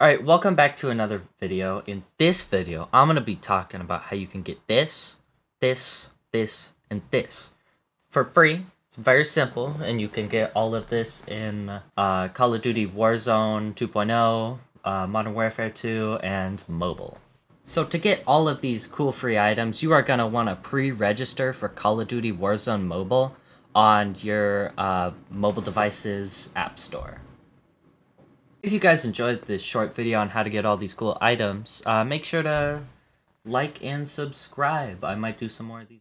Alright, welcome back to another video. In this video, I'm going to be talking about how you can get this, this, this, and this for free. It's very simple, and you can get all of this in uh, Call of Duty Warzone 2.0, uh, Modern Warfare 2, and mobile. So to get all of these cool free items, you are going to want to pre-register for Call of Duty Warzone Mobile on your uh, mobile device's app store. If you guys enjoyed this short video on how to get all these cool items, uh, make sure to like and subscribe. I might do some more of these.